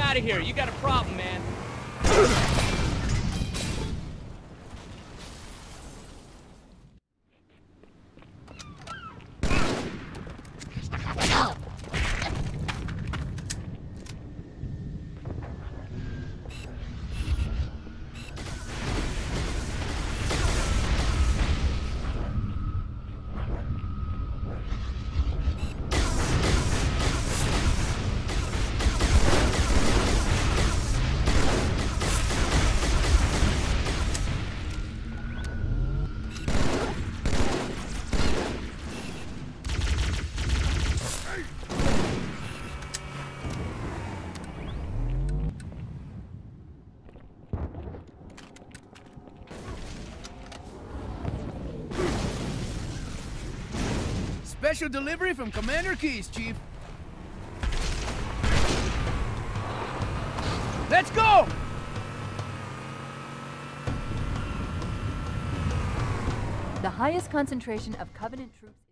out of here. You got a problem, man. Special delivery from Commander Keyes, Chief. Let's go! The highest concentration of Covenant troops.